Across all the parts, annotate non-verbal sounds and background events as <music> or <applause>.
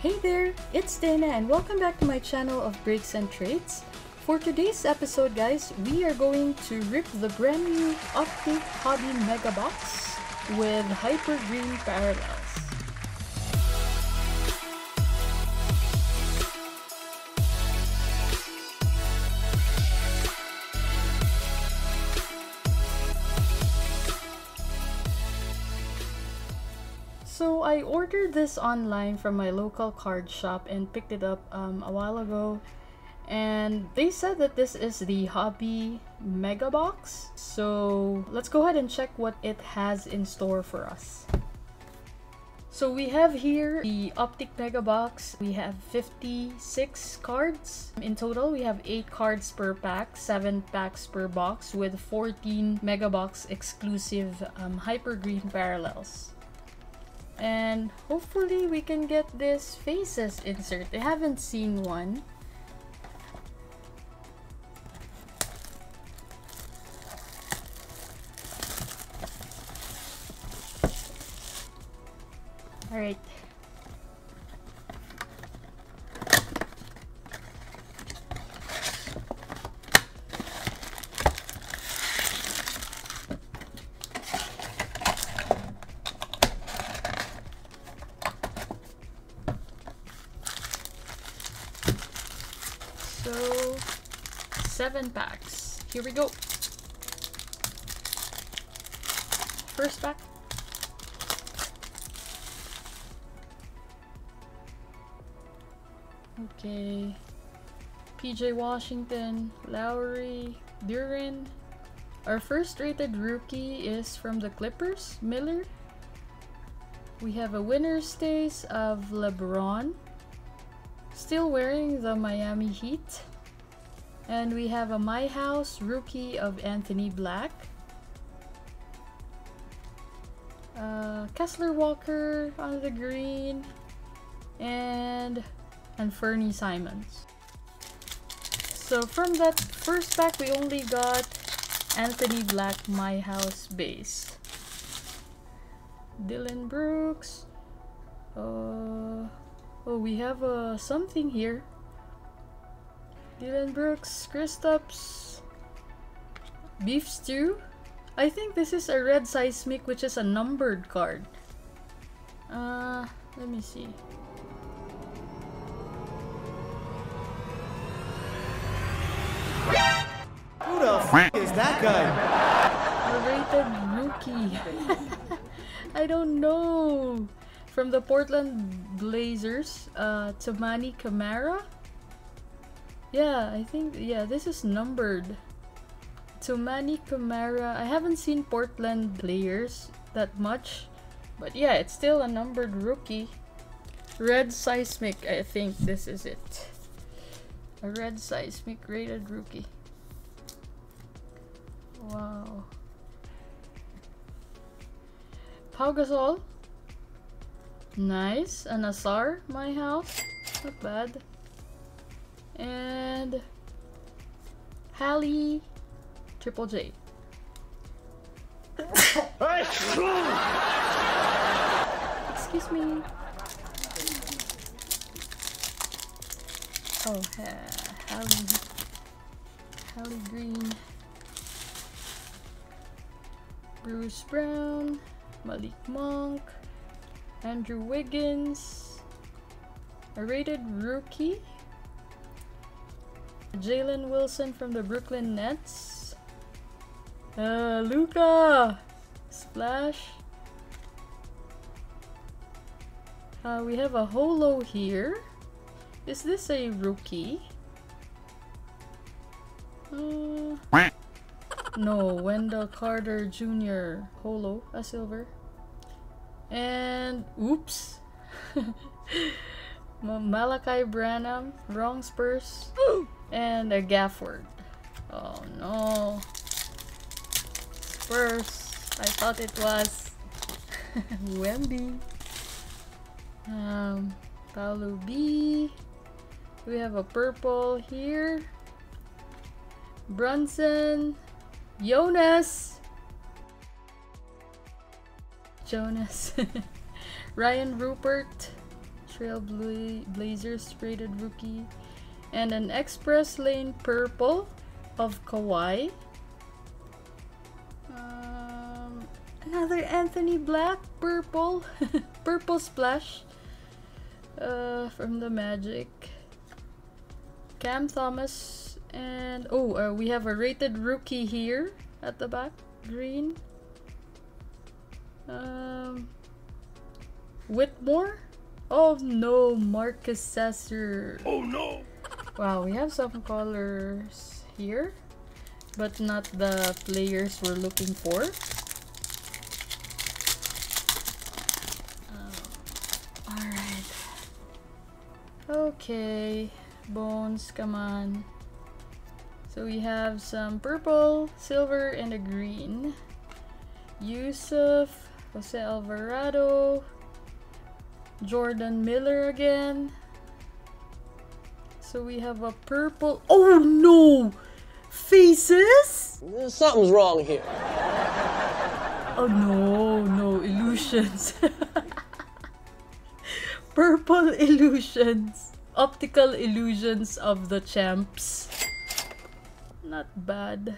Hey there, it's Dana and welcome back to my channel of Breaks and Trades. For today's episode guys, we are going to rip the brand new Optic Hobby Mega Box with Hyper Green Parallels. So I ordered this online from my local card shop and picked it up um, a while ago. And they said that this is the hobby mega box. So let's go ahead and check what it has in store for us. So we have here the optic mega box. We have 56 cards. In total we have 8 cards per pack 7 packs per box with 14 mega box exclusive um, hyper green parallels and hopefully we can get this Phazes insert. I haven't seen one. All right So, seven packs. Here we go. First pack. Okay. PJ Washington, Lowry, Durant. Our first rated rookie is from the Clippers, Miller. We have a winner's stays of LeBron. Still wearing the Miami Heat. And we have a My House rookie of Anthony Black. Uh, Kessler Walker on the green. And, and Fernie Simons. So from that first pack, we only got Anthony Black My House base. Dillon Brooks. Uh, Oh, we have uh, something here. Dillon Brooks, Kristaps, Beef Stew. I think this is a red seismic, which is a numbered card. Uh, let me see. Who the f is that guy? A rated rookie. <laughs> I don't know. From the Portland Blazers, uh, Toumani Camara. Yeah, I think, yeah, this is numbered. Toumani Camara. I haven't seen Portland players that much. But yeah, it's still a numbered rookie. Red Seismic, I think this is it. A red Seismic rated rookie. Wow. Pau Gasol. Nice. An Ausar, my house. Not bad. And Hallie Triple J. Excuse me. Oh, ha Hallie. Hallie Green. Bruce Brown. Malik Monk. Andrew Wiggins. A rated rookie. Jalen Wilson from the Brooklyn Nets. Uh, Luka! Splash. Uh, we have a holo here. Is this a rookie? Uh, no, Wendell Carter Jr. Holo, a silver. And oops. <laughs> Malaki Branham, wrong Spurs, and a Gafford. Oh no. Spurs. I thought it was <laughs> Wemby. Um, Paolo B. We have a purple here. Brunson. Jonas. Jonas. <laughs> Rayan Rupert. Trailblazers rated rookie. And an Express Lane purple of Kawhi. Um, another Anthony Black purple. <laughs> purple splash. Uh, from the Magic. Cam Thomas. And oh, uh, we have a rated rookie here at the back. Green. Um, Whitmore? Oh no, Marcus Sasser. Oh no! Wow, we have some colors here, but not the players we're looking for. Um, Alright. Okay, Bones, come on. So we have some purple, silver, and a green. Jusuf, Jose Alvarado, Jordan Miller again. So we have a purple. Oh no! Phazes? Something's wrong here. Oh no, no, illusions. <laughs> purple illusions. Optical illusions of the champs. Not bad.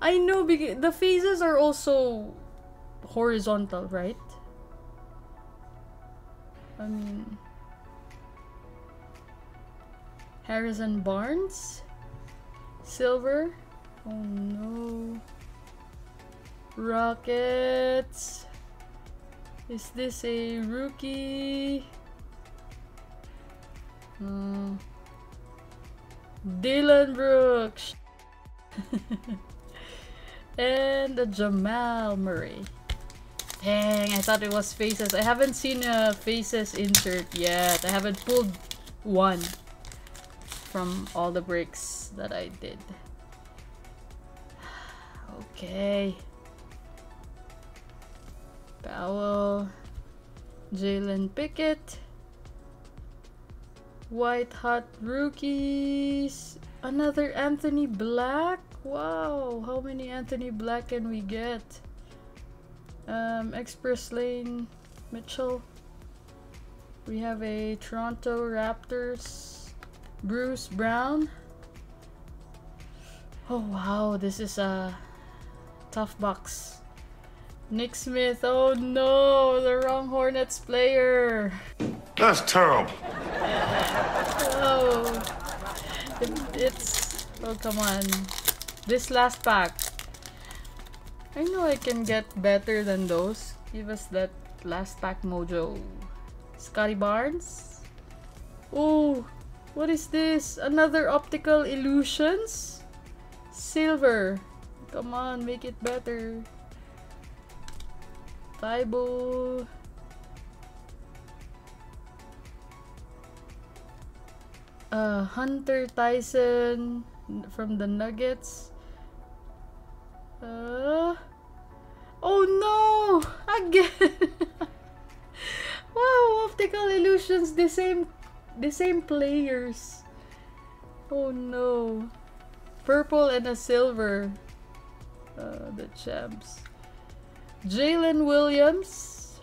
I know because the Phazes are also horizontal, right? I mean, Harrison Barnes, silver. Oh no, Rockets. Is this a rookie? Hmm. Dillon Brooks. <laughs> and the Jamal Murray. Dang, I thought it was Phazes. I haven't seen a Phazes insert yet. I haven't pulled one from all the breaks that I did. Okay. Powell. Jalen Pickett. White Hot Rookies. Another Anthony Black. Wow, how many Anthony Black can we get? Um, Express Lane Mitchell. We have a Toronto Raptors. Bruce Brown. Oh wow, this is a tough box. Nick Smith. Oh no, the wrong Hornets player. That's terrible. Oh, it, it's. Oh, come on. This last pack. I know I can get better than those. Give us that last pack mojo. Scottie Barnes. Oh, what is this? Another optical illusions? Silver. Come on, make it better. Thybulle. Uh, Hunter Tyson from the Nuggets. Uh, oh no! Again! <laughs> wow, optical illusions, the same, the same players. Oh no. Purple and a silver. Uh, the champs. Jalen Williams.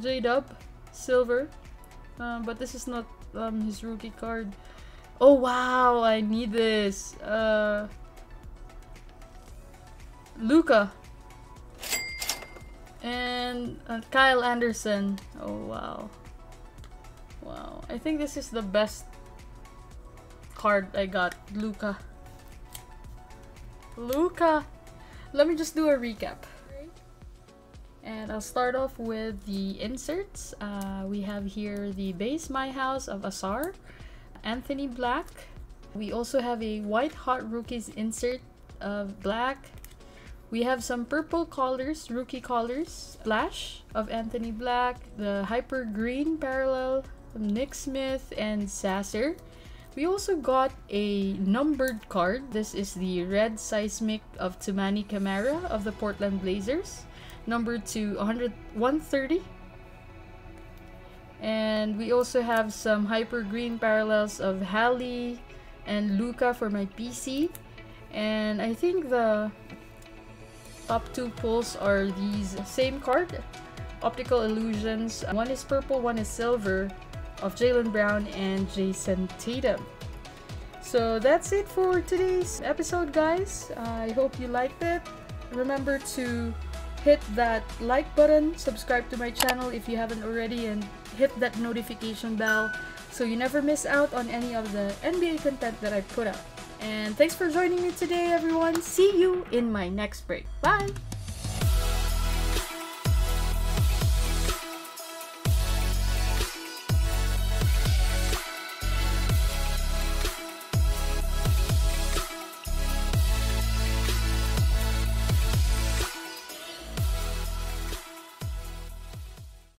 J-Dub. Silver. Um, but this is not um, his rookie card. Oh wow, I need this. Uh, Luka. And uh, Kyle Anderson. Oh wow. Wow. I think this is the best card I got. Luka. Luka. Let me just do a recap. And I'll start off with the inserts. Uh, we have here the base My House of Ausar, Anthony Black. We also have a White Hot Rookies insert of Black. We have some purple colors, rookie colors, Splash of Anthony Black, the Hyper Green parallel Nick Smith and Sasser. We also got a numbered card. This is the Red Seismic of Toumani Camara of the Portland Blazers numbered to 100, 130. And we also have some hyper green parallels of Hallie and Luka for my PC. And I think the top two pulls are these same card. optical illusions. One is purple, one is silver of Jaylen Brown and Jayson Tatum. So that's it for today's episode, guys. I hope you liked it. Remember to hit that like button, subscribe to my channel if you haven't already, and hit that notification bell so you never miss out on any of the NBA content that I put out. And thanks for joining me today, everyone. See you in my next break. Bye!